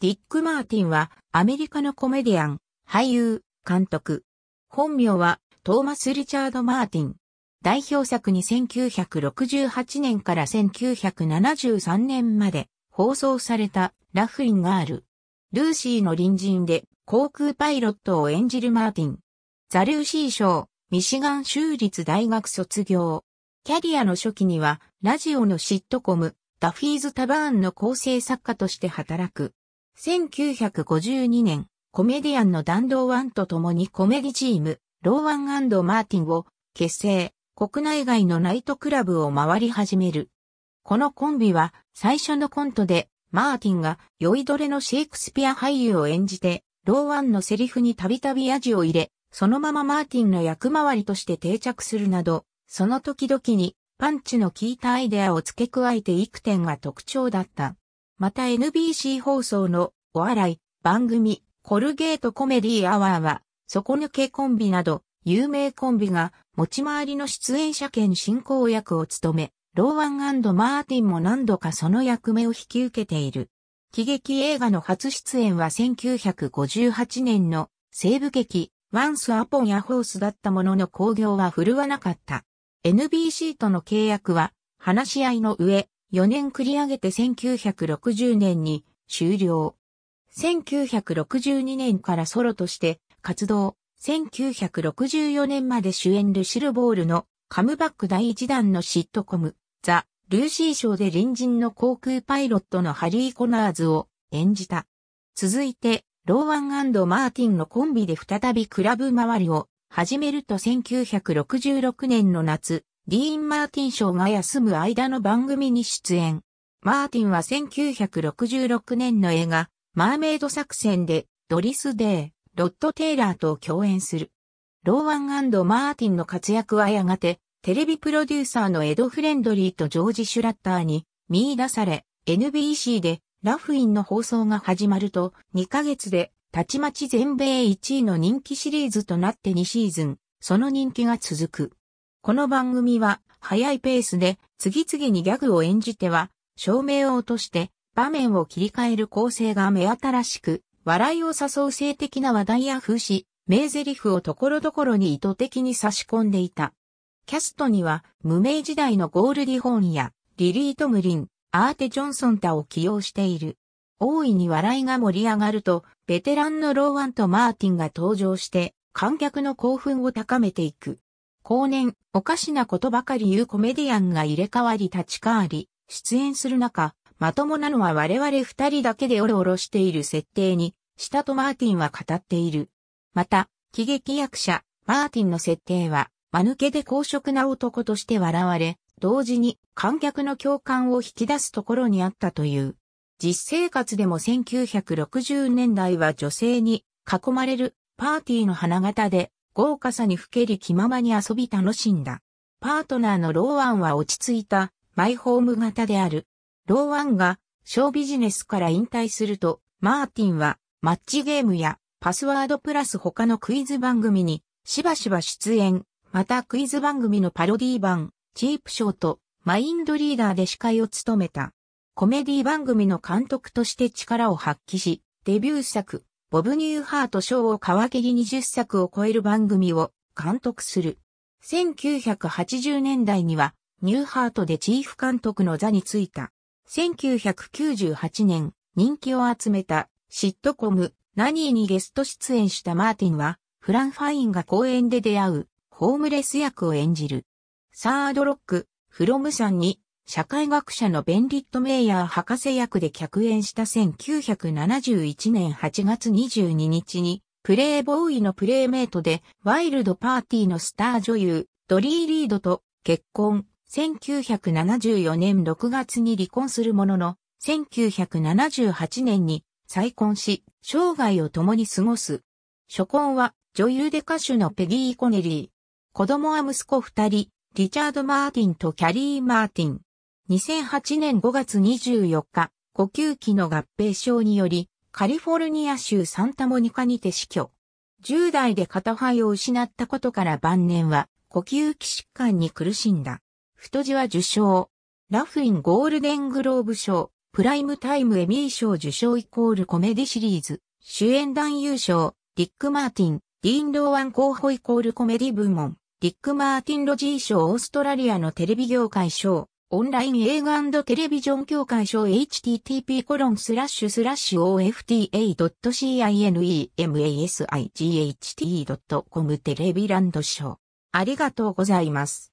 ディック・マーティンはアメリカのコメディアン、俳優、監督。本名はトーマス・リチャード・マーティン。代表作に1968年から1973年まで放送されたラフリンがある。ルーシーの隣人で航空パイロットを演じるマーティン。ザ・ルーシー賞、ミシガン州立大学卒業。キャリアの初期にはラジオのシットコム、ダフィーズ・タバーンの構成作家として働く。1952年、コメディアンの弾道ワンと共にコメディチーム、ローワンマーティンを結成、国内外のナイトクラブを回り始める。このコンビは最初のコントでマーティンが酔いどれのシェイクスピア俳優を演じて、ローワンのセリフにたびたび味を入れ、そのままマーティンの役回りとして定着するなど、その時々にパンチの効いたアイデアを付け加えていく点が特徴だった。また NBC 放送のお笑い番組コルゲートコメディアワーは底抜けコンビなど有名コンビが持ち回りの出演者兼進行役を務め、ローワンマーティンも何度かその役目を引き受けている。喜劇映画の初出演は1958年の西部劇ワンスアポンやホースだったものの興行は振るわなかった。NBC との契約は話し合いの上、4年繰り上げて1960年に終了。1962年からソロとして活動。1964年まで主演ルシルボールのカムバック第一弾のシットコム、ザ・ルーシー賞で隣人の航空パイロットのハリー・コナーズを演じた。続いて、ローワンマーティンのコンビで再びクラブ周りを始めると1966年の夏、ディーン・マーティン賞が休む間の番組に出演。マーティンは1966年の映画、マーメイド作戦でドリス・デー、ロッド・テイラーと共演する。ローワンマーティンの活躍はやがて、テレビプロデューサーのエド・フレンドリーとジョージ・シュラッターに見出され、NBC でラフインの放送が始まると、2ヶ月でたちまち全米1位の人気シリーズとなって2シーズン、その人気が続く。この番組は、早いペースで、次々にギャグを演じては、照明を落として、場面を切り替える構成が目新しく、笑いを誘う性的な話題や風刺、名台詞をところどころに意図的に差し込んでいた。キャストには、無名時代のゴールディホーンや、リリー・トムリン、アーテ・ジョンソンタを起用している。大いに笑いが盛り上がると、ベテランのローワンとマーティンが登場して、観客の興奮を高めていく。後年、おかしなことばかり言うコメディアンが入れ替わり立ち替わり、出演する中、まともなのは我々二人だけでオロオロしている設定に、下とマーティンは語っている。また、喜劇役者、マーティンの設定は、間抜けで公職な男として笑われ、同時に観客の共感を引き出すところにあったという。実生活でも1960年代は女性に囲まれるパーティーの花形で豪華さにふけり気ままに遊び楽しんだ。パートナーのローワンは落ち着いたマイホーム型である。ローワンがショービジネスから引退すると、マーティンはマッチゲームやパスワードプラス他のクイズ番組にしばしば出演、またクイズ番組のパロディ版、チープショート、マインドリーダーで司会を務めた。コメディ番組の監督として力を発揮し、デビュー作、ボブ・ニューハート賞を皮切り20作を超える番組を監督する。1980年代には、ニューハートでチーフ監督の座についた。1998年、人気を集めたシットコム、ナニーにゲスト出演したマーティンは、フラン・ファインが公演で出会う、ホームレス役を演じる。サードロック、フロムさんに社会学者のベンリット・メイヤー博士役で客演した1971年8月22日に、プレイボーイのプレイメイトで、ワイルドパーティーのスター女優、ドリー・リードと結婚、1974年6月に離婚するものの、1978年に再婚し、生涯を共に過ごす。初婚は女優で歌手のペギー・コネリー。子供は息子二人、リチャード・マーティンとキャリー・マーティン。2008年5月24日、呼吸器の合併症により、カリフォルニア州サンタモニカにて死去。10代で片肺を失ったことから晩年は呼吸器疾患に苦しんだ。太字は受賞。ラフィンゴールデングローブ賞、プライムタイムエミー賞受賞イコールコメディシリーズ、主演男優賞、ディック・マーティン、ディーン・ローワン候補イコールコメディ部門、ディック・マーティン・ロジー賞オーストラリアのテレビ業界賞、オンライン映画テレビジョン協会賞 http://ofta.cinemasIGHT.com テレビランド賞。ありがとうございます。